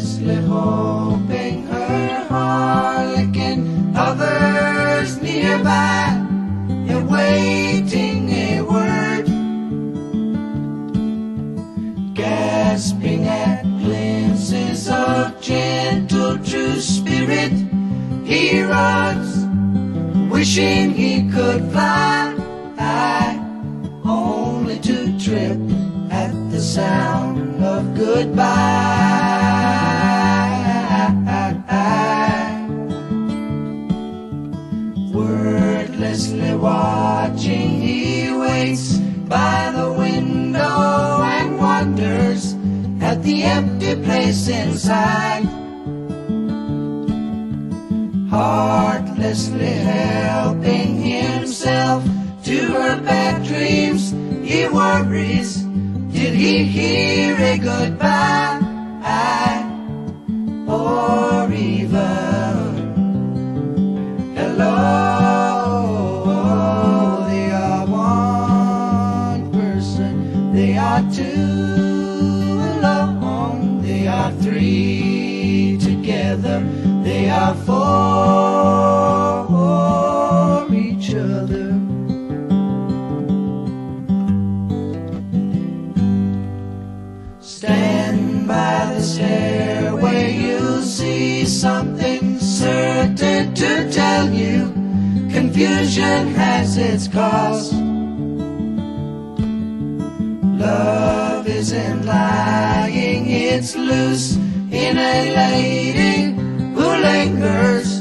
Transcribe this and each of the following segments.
hoping her harlequin hovers nearby, awaiting a word, gasping at glimpses of gentle true spirit. He runs, wishing he could fly, only to trip at the sound of goodbye. Wordlessly watching, he waits by the window and wonders at the empty place inside. Heartlessly helping himself to her bad dreams, he worries. Did he hear a goodbye? Two alone, they are three together, they are for each other. Stand by the stairway, you'll see something certain to tell you. Confusion has its cost. Love isn't lying, it's loose in a lady who lingers,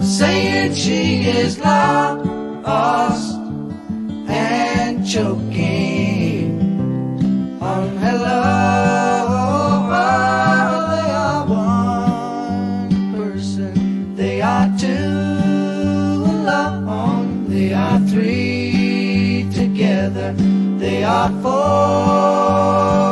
saying she is lost and choking on hello. They are one person, they are two alone, they are three together, we are for.